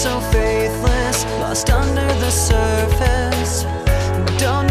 so faithless, lost under the surface. Don't